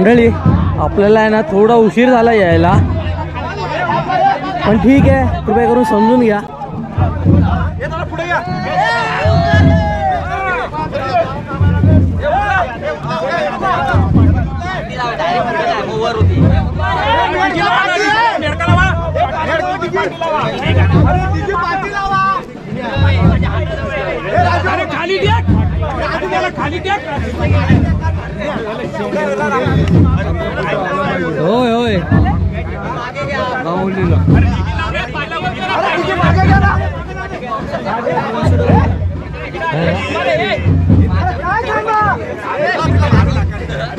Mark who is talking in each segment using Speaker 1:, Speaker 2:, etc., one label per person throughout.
Speaker 1: मंडळी आपल्याला आहे ना थोडा उशीर झाला यायला. पण ठीक आहे कृपया करून समजून घ्या. होय होय.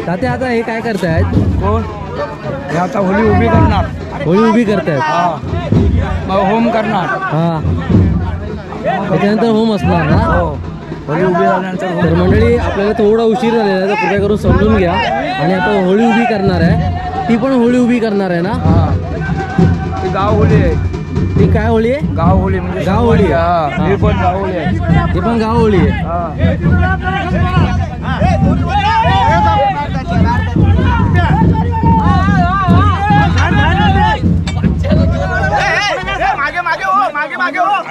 Speaker 1: तात्या आता हे काय करतायत?
Speaker 2: कोण? हे आता होली उभी करणार.
Speaker 1: होळी उभी करतायत?
Speaker 2: हा. मग होम करणार.
Speaker 1: हा. त्याच्यानंतर होम असणार ना?
Speaker 2: हो होली उभी झाल्यानंतर
Speaker 1: तर मंडळी आपल्याला थोडा उशीर झालेला आहे तर कृपया करून समजून घ्या. आणि आता होळी उभी करणार आहे. ती पण होळी उभी करणार आहे ना?
Speaker 2: हा. ती गाव होली आहे.
Speaker 1: ती काय होळी आहे?
Speaker 2: गाव होली म्हणजे
Speaker 1: गाव होली.
Speaker 2: हा. ही. पण गाव होली आहे.
Speaker 1: ती पण गाव होळी आहे.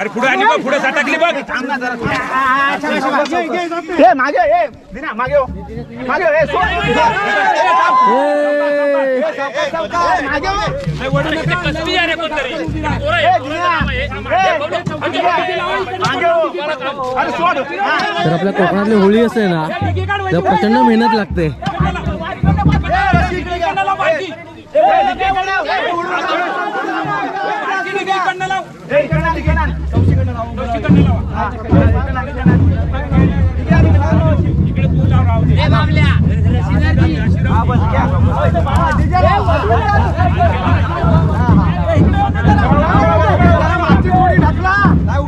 Speaker 3: अरे पुढे आणि बघ पुढे टाकली बघ
Speaker 4: ए मागे ए दिना मागे हो मागे हो, ए सोड.
Speaker 1: ए,
Speaker 4: मागे हो. ए, दिना. ए, मागे हो. अरे सोड हा.
Speaker 1: तर आपल्या कोकणातली होळी असते ना तर प्रचंड मेहनत लागते
Speaker 4: ए. हा. हा, घ्या. हा.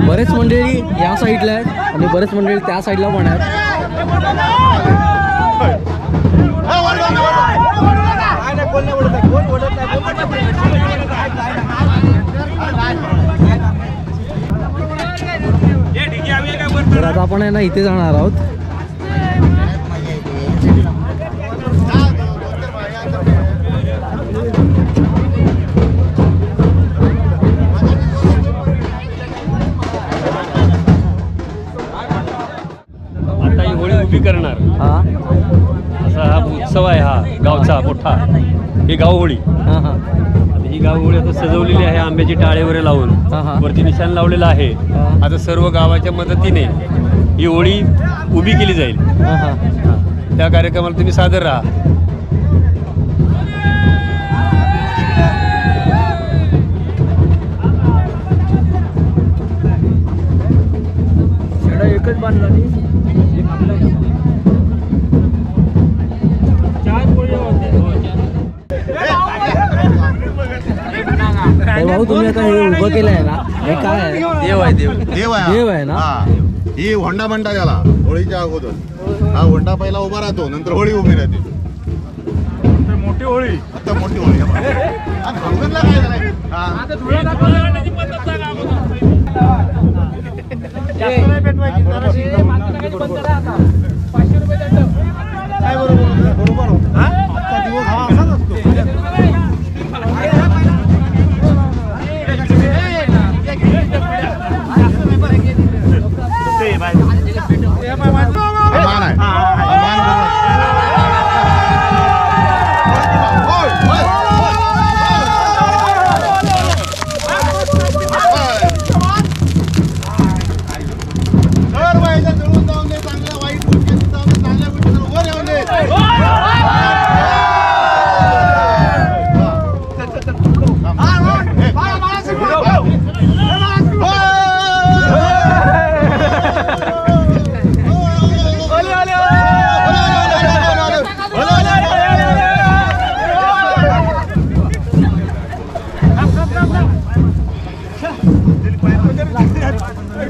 Speaker 1: बरेच मंडळी या साईडला आहेत आणि बरेच मंडळी त्या साईडला पण आहेत. तर आता आपण आहे ना इथे जाणार आहोत.
Speaker 5: आता ही होळी उभी करणार.
Speaker 1: हा.
Speaker 5: असा हा उत्सव आहे हा गावचा मोठा. ही गाव होळी.
Speaker 1: हा हा.
Speaker 5: ही गाव होळी आता सजवलेली आहे आंब्याची टाळे वगैरे लावून.
Speaker 1: हा.
Speaker 5: वरती निशाण लावलेलं आहे.
Speaker 1: हा.
Speaker 5: आता सर्व गावाच्या मदतीने ही होळी उभी केली जाईल.
Speaker 1: हा हा.
Speaker 5: त्या कार्यक्रमाला तुम्ही सादर राहा.
Speaker 2: एकच बांधला नाही.
Speaker 1: भाऊ तुम्ही आता हे उभं केलं आहे ना हे काय आहे
Speaker 2: देव आहे देव
Speaker 6: देव आहे
Speaker 1: देव आहे ना?
Speaker 6: हा. ही होंडा म्हणता त्याला होळीच्या अगोदर हा होंडा पहिला उभा राहतो नंतर होळी उभी राहते
Speaker 2: मोठी होळी
Speaker 6: आता मोठी होळी आहे बघा. हा, फंक्शनला काय झालंय? हा. काय Lihat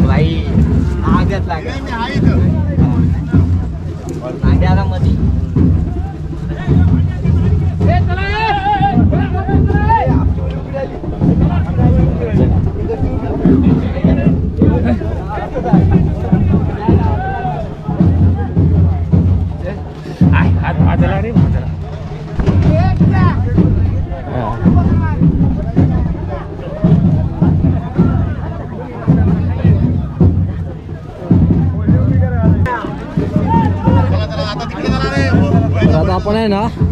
Speaker 6: mulai, agak
Speaker 1: lagi. Ada apa sih? ना तिकडे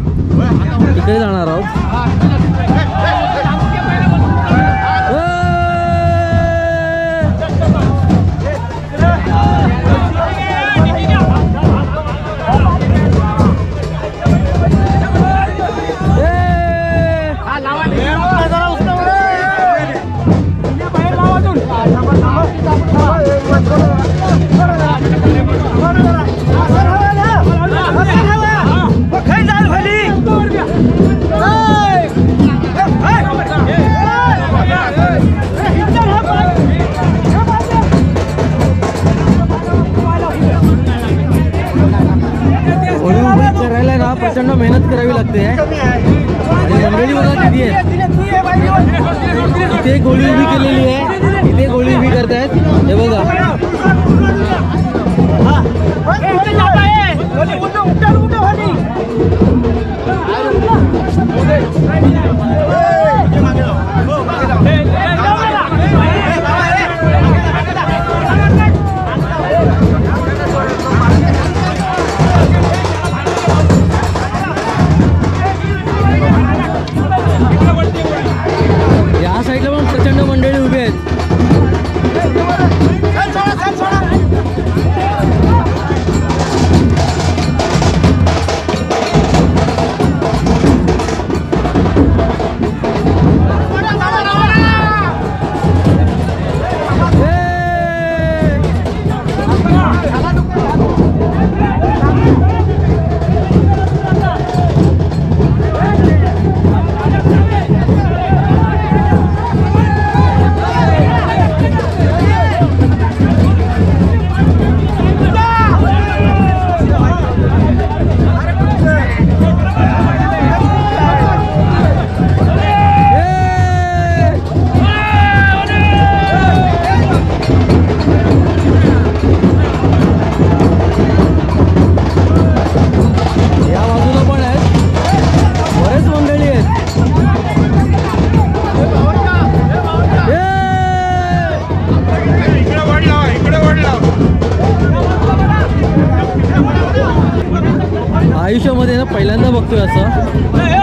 Speaker 1: बघतोय असं.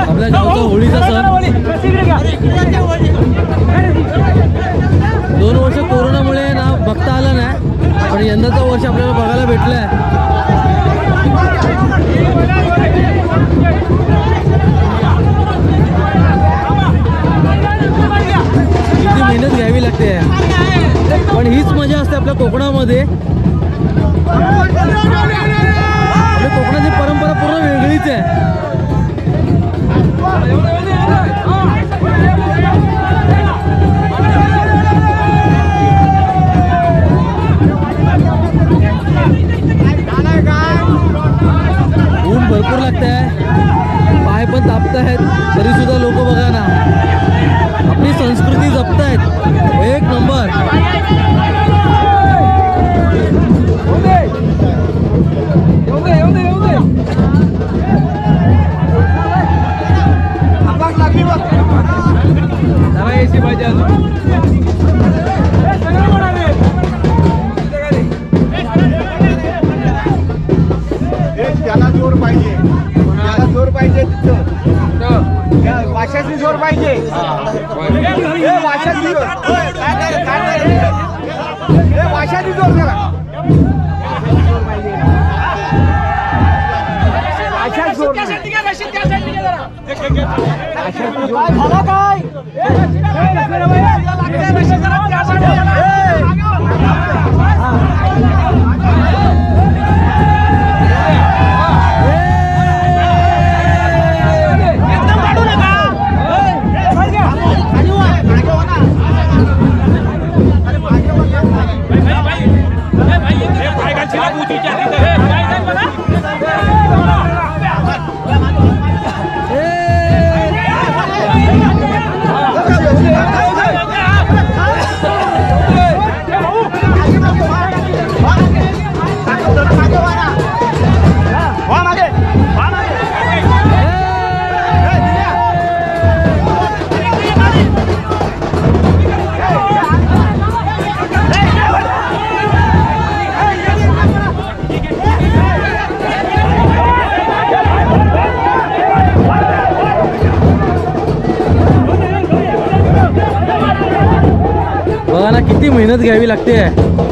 Speaker 1: आपल्या गावचा होळीचा सण. दोन वर्ष कोरोनामुळे ना बघता आलं नाही पण यंदाचं वर्ष आपल्याला बघायला भेटलंय. किती मेहनत घ्यावी लागते. पण हीच मजा असते आपल्या कोकणामध्ये. आपल्या कोकणाची परंपरा पूर्ण वेगळीच आहे. ऊन भरपूर लागत आहे पाय पण तापत आहेत तरी सुद्धा लोक बघा ना.
Speaker 3: पाय घालशील ना बुतीच्या
Speaker 1: मेहनत घ्यावी लागते.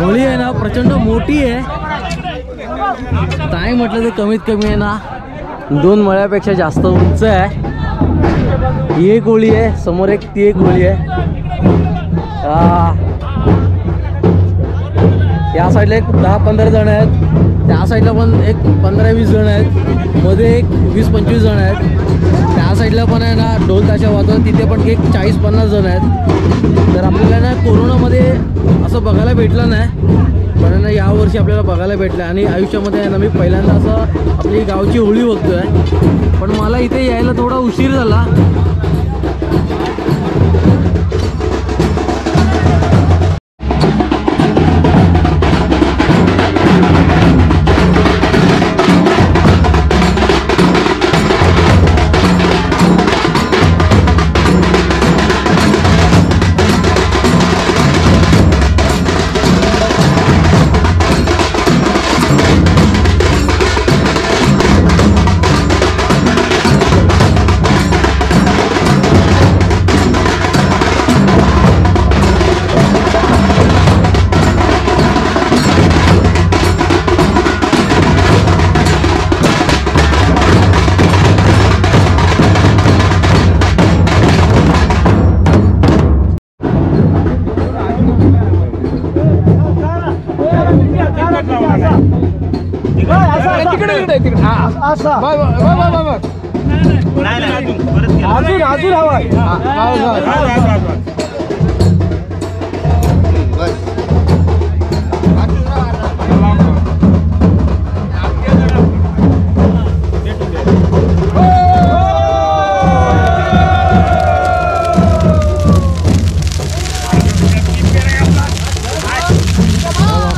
Speaker 1: होळी आहे ना प्रचंड मोठी आहे. काय म्हटलं तर कमीत कमी आहे ना दोन मळ्यापेक्षा जास्त उंच आहे. ही एक होळी आहे समोर एक ती एक होळी आहे. या साईडला एक दहा पंधरा जण आहेत त्या साईडला पण एक पंधरा वीस जण आहेत मध्ये एक वीस पंचवीस जण आहेत. साईडला पण आहे ना ढोल ताशा वाजवत तिथे पण एक चाळीस पन्नास जण आहेत. तर आपल्याला ना कोरोनामध्ये असं बघायला भेटलं नाही. पण ना यावर्षी आपल्याला बघायला भेटलं आणि आयुष्यामध्ये आहे ना मी पहिल्यांदा असं आपली गावची होळी बघतो आहे पण मला इथे यायला थोडा उशीर झाला.
Speaker 6: अजून अजून हवाय
Speaker 1: वाफा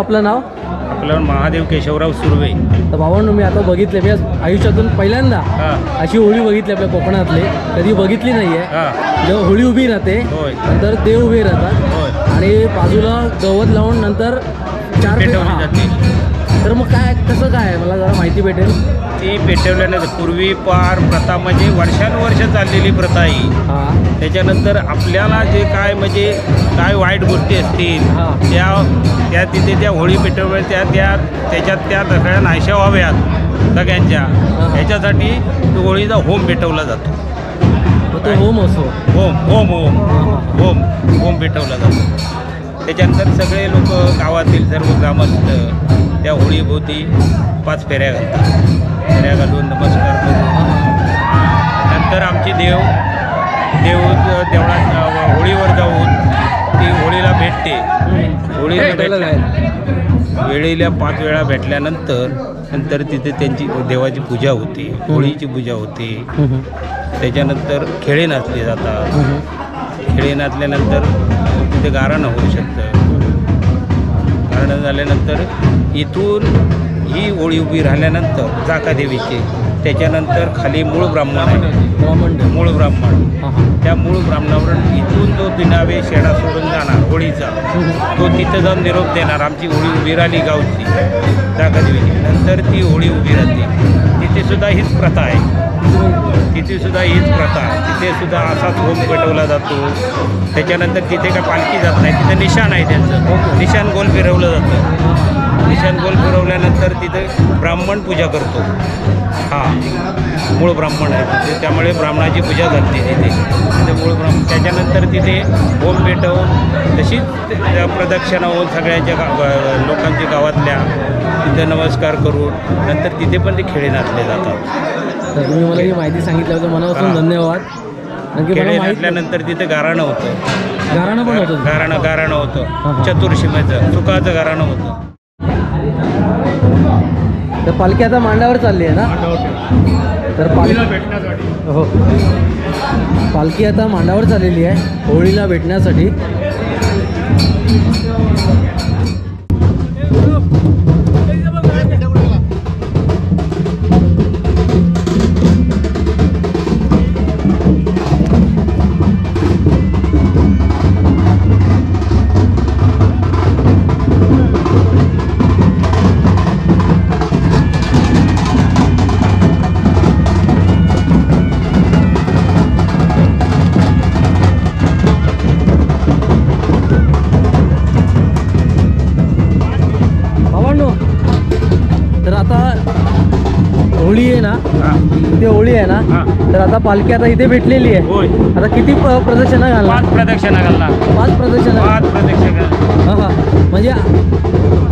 Speaker 1: आपलं नाव?
Speaker 2: आपल्यावर महादेव केशवराव सुर्वे.
Speaker 1: तर बाबांनो मी आता बघितले मी आज आयुष्यातून पहिल्यांदा
Speaker 2: हा.
Speaker 1: अशी होळी बघितली आपल्या कोकणातले. कधी बघितली नाही आहे
Speaker 2: हा.
Speaker 1: जेव्हा होळी उभी राहते
Speaker 2: होय.
Speaker 1: नंतर देव उभे राहतात. आणि बाजूला गवत लावून नंतर चार पे-
Speaker 2: पेटवली
Speaker 1: हा.
Speaker 2: जाते.
Speaker 1: तर मग काय कसं काय मला जरा माहिती भेटेल.
Speaker 2: ती पेटवल्यानंतर पूर्वी पार प्रथा म्हणजे वर्षानुवर्ष चाललेली प्रथा ही. त्याच्यानंतर आपल्याला जे काय म्हणजे काय वाईट गोष्टी असतील. त्या त्या तिथे त्या होळी पेटवल्या त्या त्या त्याच्यात त्या सगळ्या नाशा व्हाव्यात सगळ्यांच्या. ह्याच्यासाठी तो होळीचा होम पेटवला जातो.
Speaker 1: तो होम असो.
Speaker 2: होम होम होम. होम होम पेटवला जातो. त्याच्यानंतर सगळे लोक गावातील सर्व ग्रामस्थ त्या होळीभोवती पाच फेऱ्या घालतात. फेऱ्या घालून नमस्कार करून. नंतर आमची देव देव देवळात होळीवर जाऊन ती होळीला भेटते. होळीला भेटल्या वेळेला पाच वेळा भेटल्यानंतर नंतर तिथे त्यांची देवाची पूजा होते. होळीची पूजा होते. त्याच्यानंतर खेळे नाचले जातात. खेळे नाचल्यानंतर तिथे गारणं होऊ शकतं. गारणं झाल्यानंतर इथून ही होळी उभी राहिल्यानंतर जाका देवीची त्याच्यानंतर खाली मूळ ब्राह्मण आहे.
Speaker 1: ब्राह्मण.
Speaker 2: मूळ ब्राह्मण. त्या मूळ ब्राह्मणावर इथून जो दिनावे शेडा सोडून जाणार होळीचा तो तिथं जाऊन निरोप देणार. आमची होळी उभी राहिली गावची जाका देवीची नंतर ती होळी उभी राहते. तिथे सुद्धा हीच प्रथा आहे. तिथेसुद्धा हीच प्रथा. तिथेसुद्धा असाच होम पेटवला जातो. त्याच्यानंतर तिथे काय पालखी जात नाही. तिथं निशाण आहे त्यांचं. निशाण गोल फिरवलं जातं. निशाण गोल फिरवल्यानंतर तिथे ब्राह्मण पूजा करतो. हां. मूळ ब्राह्मण आहे. तिथे त्यामुळे ब्राह्मणाची पूजा घालते तिथे. तिथे मूळ ब्राह्मण त्याच्यानंतर तिथे होम पेटवून तशीच त्या प्रदक्षिणा होऊन सगळ्यांच्या गा लोकांच्या गावातल्या तिथे नमस्कार करून नंतर तिथे पण ते खेळे नाचले जातात.
Speaker 1: तर तुम्ही मला ही माहिती सांगितल्याबद्दल मनापासून
Speaker 2: हां.
Speaker 1: धन्यवाद. आणखी मला
Speaker 2: खेळे
Speaker 1: माहिती
Speaker 2: नाचल्यानंतर तिथे गाराणं होतं.
Speaker 1: गाराणं पण होतं.
Speaker 2: गाराणं गाराणं
Speaker 1: हां,
Speaker 2: होतं. चतुर्शिमेचं चुकाचं गाराणं होतं.
Speaker 1: तर पालखी आता मांडावर चालली आहे ना? तर पालखी
Speaker 4: भेटण्यासाठी.
Speaker 1: हो. पालखी आता मांडावर चाललेली आहे होळीला भेटण्यासाठी. आता पालखी आता इथे भेटलेली आहे.
Speaker 2: होय.
Speaker 1: आता किती प- प्रदक्षिणा घालणार?
Speaker 2: पाच प्रदक्षिणा घालणार.
Speaker 1: पाच प्रदक्षिणा?
Speaker 2: पाच प्रदक्षिणा
Speaker 1: हा हा. म्हणजे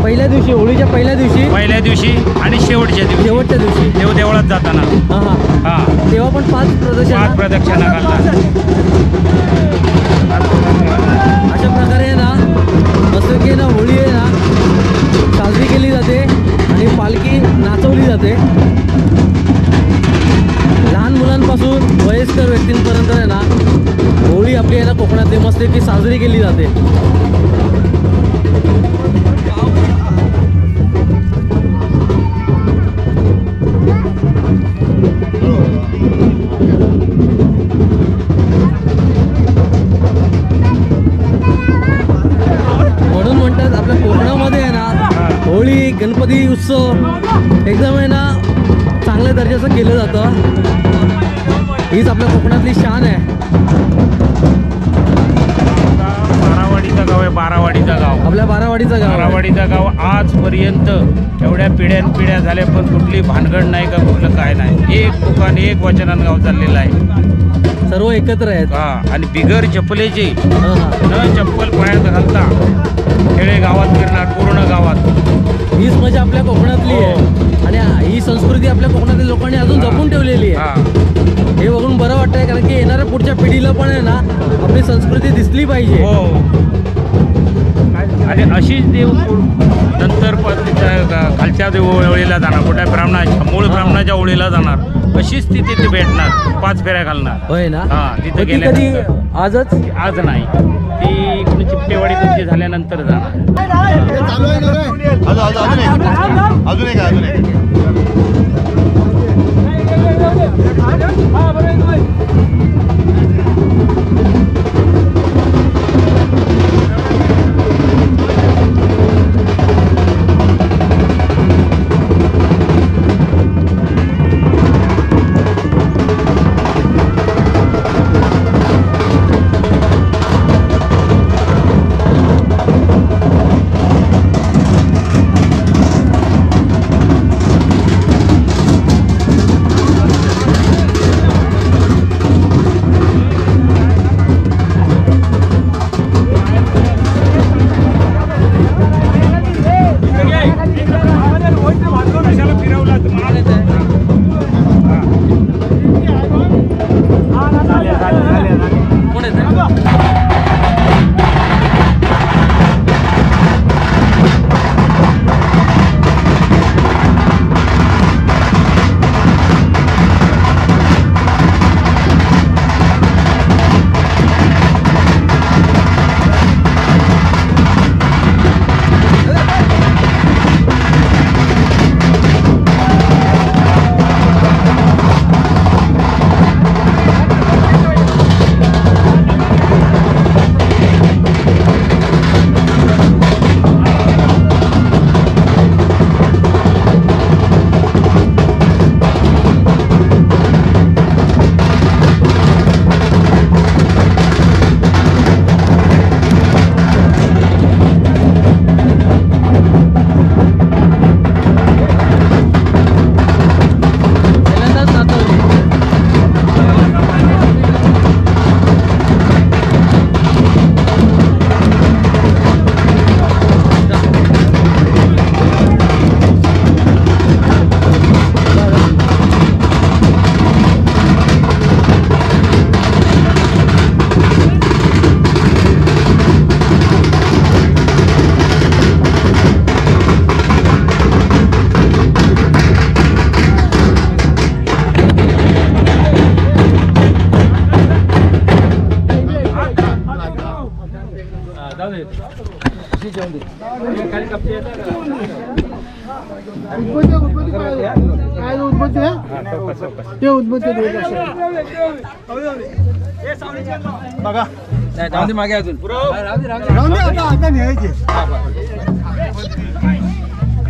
Speaker 1: पहिल्या दिवशी होळीच्या पहिल्या दिवशी?
Speaker 2: पहिल्या दिवशी आणि शेवटच्या दिवशी.
Speaker 1: शेवटच्या दिवशी.
Speaker 2: देव देवळात जाताना.
Speaker 1: हा हा.
Speaker 2: हा.
Speaker 1: तेव्हा पण पाच प्रदक्षिणा?
Speaker 2: पाच प्रदक्षिणा घालणार.
Speaker 1: अशा प्रकारे आहे ना मस्त की ना होळी मुलांपासून वयस्कर व्यक्तींपर्यंत आहे ना होळी आपली आहे ना कोकणातली मस्त साजरी केली जाते. आपल्या कोकणातली शान आहे.
Speaker 2: बारावाडीचं गाव आहे बारावाडीचं गाव.
Speaker 1: आपल्या बारावाडीचं गाव आहे.
Speaker 2: बारावाडीचं गाव आजपर्यंत एवढ्या पिढ्यान पिढ्या झाल्या पण कुठली भानगड नाही का कुठलं काय नाही. एक दुकान एक वचनान गाव चाललेलं आहे.
Speaker 1: सर्व एकत्र आहेत.
Speaker 2: हा आणि बिगर चपलेचे
Speaker 1: हा, हा.
Speaker 2: न चप्पल पायात घालता खेडे गावात फिरणार पूर्ण गावात.
Speaker 1: हीच मजा आपल्या कोकणातली
Speaker 2: हो.
Speaker 1: आहे. आणि ही संस्कृती आपल्या कोकणातील लोकांनी अजून जपून ठेवलेली आहे.
Speaker 2: हा.
Speaker 1: हे बघून बरं वाटतंय कारण की येणाऱ्या पुढच्या पिढीला पण आहे ना आपली संस्कृती दिसली पाहिजे.
Speaker 2: हो. आणि अशीच देव नंतर प- त्या खालच्या देव ओळीला जाणार. मोठ्या ब्राह्मणाच्या मूळ ब्राह्मणाच्या ओळीला जाणार. अशीच ती तिथे भेटणार? पाच फेऱ्या घालणार.
Speaker 1: होय ना?
Speaker 2: हा, तिथं
Speaker 1: ती कधी
Speaker 2: गेल्यानंतर.
Speaker 1: आजच
Speaker 2: आज नाही. ती इकडून चिपटेवाडी तुमची झाल्यानंतर जाणार.
Speaker 4: चालू आहे ना रे? अजून अजून अजून एक अजून एक अजून एक.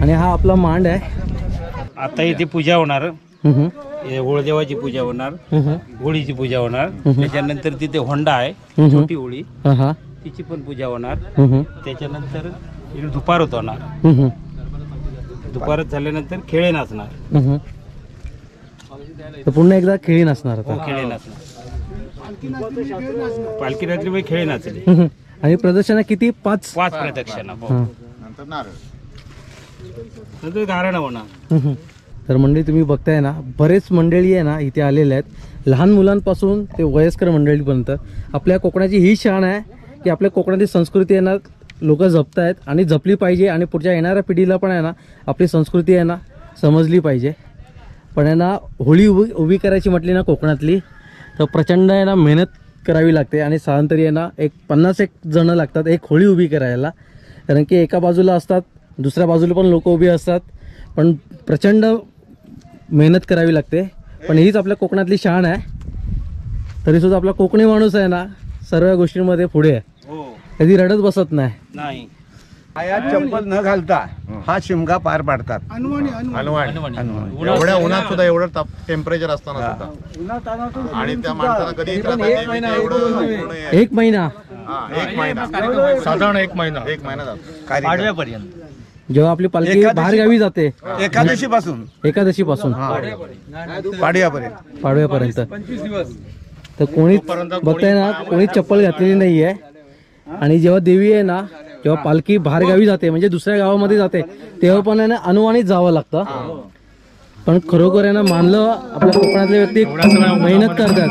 Speaker 1: आणि हा आपला मांड आहे.
Speaker 2: आता इथे पूजा होणार. होळदेवाची पूजा होणार. होळीची पूजा होणार. त्याच्यानंतर तिथे होंडा आहे. छोटी होळी.
Speaker 1: हा, हा,
Speaker 2: तिची पण पूजा होणार. त्याच्यानंतर इकडे दुपारत होणार. दुपारत झाल्यानंतर खेळे नाचणार.
Speaker 1: पुन्हा एकदा खेळी नसणार आता.
Speaker 2: खेळे नाचणार. पालखी रात्री बाई खेळे नाचले.
Speaker 1: आणि प्रदर्शन किती? पाच?
Speaker 2: पाच प्रदक्षिणा हो.
Speaker 4: नंतर नारळ
Speaker 2: नंतर गारण होणार.
Speaker 1: तर मंडळी तुम्ही बघताय ना बरेच मंडळी आहे ना इथे आलेले आहेत. लहान मुलांपासून ते वयस्कर मंडळीपर्यंत. आपल्या कोकणाची ही शान आहे की आपल्या कोकणाची संस्कृती आहे ना लोक जपतायत आणि जपली पाहिजे आणि पुढच्या येणाऱ्या पिढीला पण आहे ना आपली संस्कृती आहे ना समजली पाहिजे. पण आहे ना होळी उभी उभी करायची म्हटली ना कोकणातली तर प्रचंड आहे ना मेहनत करावी लागते आणि साधारण तरी आहे ना एक पन्नास एक जणं लागतात एक होळी उभी करायला. कारण की एका बाजूला असतात दुसऱ्या बाजूला पण लोक उभी असतात. पण प्रचंड मेहनत करावी लागते. पण हीच आपल्या कोकणातली शान आहे. तरीसुद्धा आपला कोकणी माणूस आहे ना सर्व गोष्टींमध्ये पुढे आहे.
Speaker 2: हो.
Speaker 1: कधी रडत बसत नाही.
Speaker 2: नाही.
Speaker 6: पायात चप्पल न घालता हा शिमगा पार पाडतात.
Speaker 4: एवढ्या उन्हात सुद्धा एवढं टेम्परेचर असताना सुद्धा. आणि त्या माणसाला कधी त्रास नाही, देवीचं एवढं पूर्ण हे-
Speaker 1: एक महिना.
Speaker 4: हा, एक महिना. साधारण एक महिना. एक महिना जातो.
Speaker 6: कार्यक्रम.
Speaker 1: जेव्हा आपली पालखी
Speaker 6: एकादशी-
Speaker 1: बाहेर गावी जाते.
Speaker 6: एकादशी पासून
Speaker 1: एकादशी पासून
Speaker 6: पाडव्यापर्यंत.
Speaker 1: पाडव्यापर्यंत. तर कोणीच बघताय ना कोणीच चप्पल घातलेली नाही आहे आणि जेव्हा देवी आहे ना जेव्हा पालखी बाहेर गावी जाते म्हणजे दुसऱ्या गावामध्ये जाते तेव्हा पण आहे ना अनुमानित जावं लागतं. पण खरोखर आहे ना मानलं आपल्या कोकणातले व्यक्ती मेहनत करतात. तर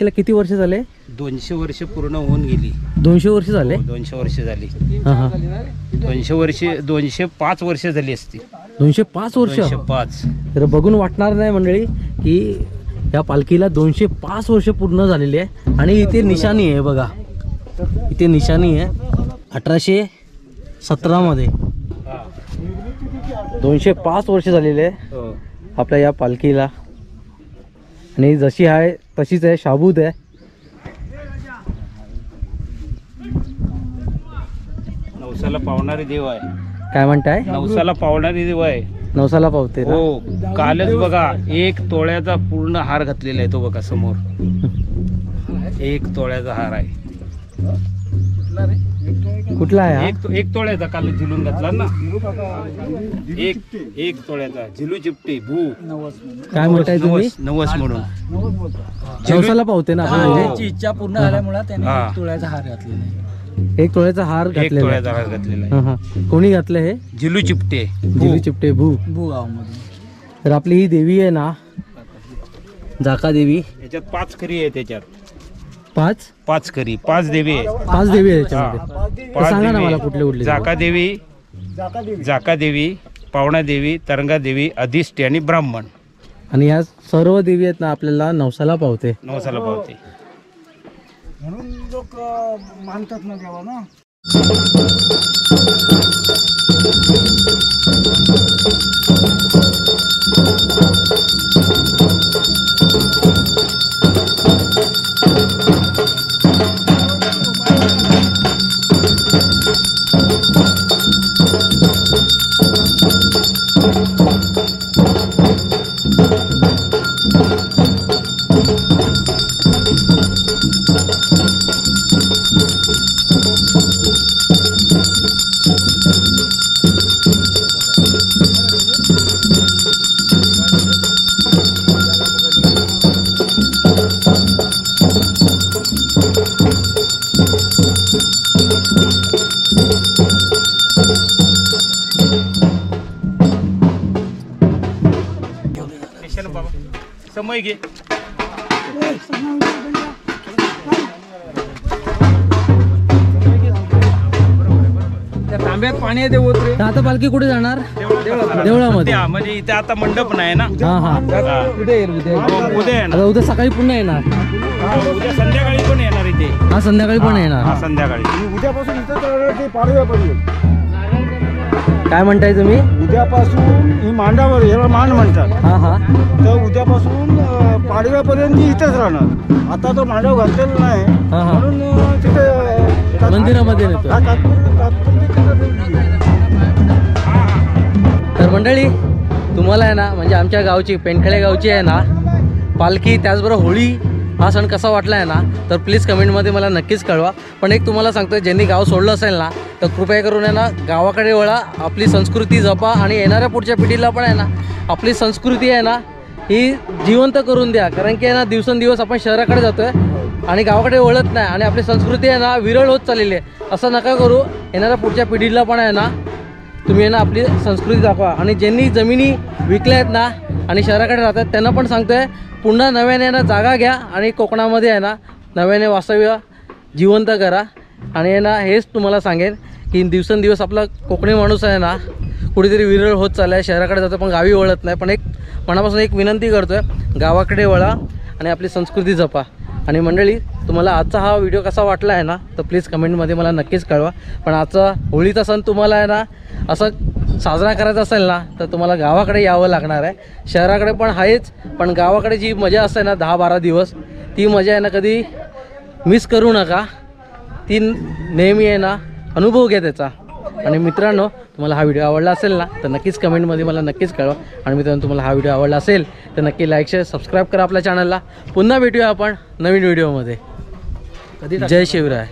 Speaker 1: पालखीला किती वर्ष झाले?
Speaker 2: दोनशे वर्ष पूर्ण होऊन गेली.
Speaker 1: दोनशे वर्ष झाले?
Speaker 2: दोनशे वर्ष झाली.
Speaker 1: हा हा.
Speaker 2: दोनशे वर्ष दोनशे पाच वर्ष झाली असती.
Speaker 1: दोनशे पाच वर्ष?
Speaker 2: दोनशे पाच.
Speaker 1: तर बघून वाटणार नाही मंडळी की या पालखीला दोनशे पाच वर्ष पूर्ण झालेली आहे. आणि इथे निशाणी आहे बघा. इथे निशाणी आहे. अठराशे सतरामध्ये दोनशे पाच वर्ष झालेले आहे
Speaker 2: हो.
Speaker 1: आपल्या या पालखीला. आणि जशी आहे तशीच आहे शाबूत आहे.
Speaker 2: नवसाला पावणारी देव आहे.
Speaker 1: काय म्हणताय?
Speaker 2: नवसाला पावणारी देव आहे.
Speaker 1: नवसाला पावते ना?
Speaker 2: हो कालच बघा एक तोळ्याचा पूर्ण हार घातलेला आहे तो बघा समोर. एक तोळ्याचा हार आहे.
Speaker 1: कुठला आहे हा?
Speaker 2: एक तो- एक तोळ्याचा काल झिलून घातला ना. एक एक तोळ्याचा. झिलू चिपटे भू.
Speaker 1: काय म्हणताय तुम्ही?
Speaker 2: नवस नवस म्हणून.
Speaker 1: नवसाला पावते ना आपण म्हणजे?
Speaker 2: हो.
Speaker 4: इच्छा पूर्ण झाल्यामुळे त्याने
Speaker 2: हा.
Speaker 4: तुळ्याचा हार घातलेला आहे.
Speaker 1: एक तोळ्याचा हार
Speaker 2: एक
Speaker 1: घातलेला
Speaker 2: तोळ्याचा. हार घातलेला
Speaker 1: हा, हा. कोणी घातलं हे?
Speaker 2: आहे झिलू चिपटे
Speaker 1: जिली चिपटे भू.
Speaker 4: भूगावमधून
Speaker 1: तर आपली ही देवी आहे ना? जाका देवी.
Speaker 2: याच्यात पाच खरी आहे त्याच्यात
Speaker 1: पाच?
Speaker 2: पाच खरी पाच देवी आहे.
Speaker 1: पाच देवी आहे
Speaker 2: हा.
Speaker 1: त्याच्यामध्ये तर
Speaker 2: पाच
Speaker 1: सांगा ना
Speaker 2: देवी.
Speaker 1: मला. कुठले कुठले
Speaker 2: जाका देवी जाका देवी. पावणा देवी तरंगा देवी अधिष्ठी आणि ब्राह्मण.
Speaker 1: आणि या सर्व देवी आहेत ना आपल्याला नवसाला पावते.
Speaker 2: नवसाला पावते.
Speaker 4: म्हणून लोक मानतात ना देवा ना? तांब्यात पाणी आहे ते ओतरे
Speaker 1: तर आता पालखी कुठे जाणार? देवळामध्ये.
Speaker 2: म्हणजे इथे आता मंडप नाही ना?
Speaker 1: हा हा.
Speaker 4: कुठे येईल उद्या
Speaker 2: हो, उद्या येणार.
Speaker 1: आता उद्या सकाळी पुन्हा येणार.
Speaker 2: हो, उद्या संध्याकाळी पण येणार इथे.
Speaker 1: हा संध्याकाळी पण
Speaker 2: हा
Speaker 1: येणार.
Speaker 2: संध्याकाळी.
Speaker 4: उद्यापासून इथं तर ते पाडव्यापर्यंत
Speaker 1: काय म्हणताय तुम्ही?
Speaker 4: उद्यापासून ही मांडावर याला मांड म्हणतात.
Speaker 1: हा हा.
Speaker 4: तर उद्यापासून अं, पाडव्यापर्यंत ती इथेच राहणार. आता तो मांडव घातलेला नाही.
Speaker 1: हा हा.
Speaker 4: म्हणून अं, तिथे अं,
Speaker 1: मंदिरामध्ये नेतो.
Speaker 4: हा, तात्पुरती- तात्पुरती.
Speaker 1: तर मंडळी तुम्हाला आहे ना म्हणजे आमच्या गावची पेंडखळे गावची आहे ना पालखी त्याचबरोबर होळी हा सण कसा वाटला आहे ना तर प्लीज कमेंटमध्ये मला नक्कीच कळवा. पण एक तुम्हाला सांगतो ज्यांनी गाव सोडलं असेल ना तर कृपया करून आहे ना गावाकडे वळा आपली संस्कृती जपा आणि येणाऱ्या पुढच्या पिढीला पण आहे ना आपली संस्कृती आहे ना ही जिवंत करून द्या. कारण की आहे ना दिवसेंदिवस आपण शहराकडे जातो आहे आणि गावाकडे वळत नाही. आणि आपली संस्कृती आहे ना विरळ होत चाललेली आहे. असं नका करू. येणाऱ्या पुढच्या पिढीला पण आहे ना तुम्ही आहे ना आपली संस्कृती दाखवा. आणि ज्यांनी जमिनी विकल्या आहेत ना आणि शहराकडे राहतात त्यांना पण सांगतो आहे पुन्हा नव्याने आहे ना जागा घ्या आणि कोकणामध्ये आहे ना नव्याने वास्तव्य जिवंत करा. आणि आहे ना हेच तुम्हाला सांगेन की दिवसेंदिवस आपला कोकणी माणूस आहे ना कुठेतरी विरळ होत चालला आहे शहराकडे जातो पण गावी वळत नाही. पण एक मनापासून एक विनंती करतो आहे गावाकडे वळा आणि आपली संस्कृती जपा. आणि मंडळी तुम्हाला आजचा हा व्हिडिओ कसा वाटला आहे ना तर प्लीज कमेंटमध्ये मला नक्कीच कळवा. पण आजचा होळीचा सण तुम्हाला आहे ना असं साजरा करायचा असेल ना तर तुम्हाला गावाकडे यावं लागणार आहे. शहराकडे पण आहेच पण गावाकडे जी मजा असते ना दहा बारा दिवस ती मजा आहे ना कधी मिस करू नका. ती नेहमी आहे ना अनुभव घ्या त्याचा. आणि मित्रांनो तुम्हाला हा व्हिडिओ आवडला असेल ना तर नक्कीच कमेंटमध्ये मला नक्कीच कळवा. आणि मित्रांनो तुम्हाला हा व्हिडिओ आवडला असेल तर नक्की लाईक शेअर सबस्क्राईब करा आपल्या चॅनलला पुन्हा भेटूया आपण नवीन व्हिडिओमध्ये जय शिवराय.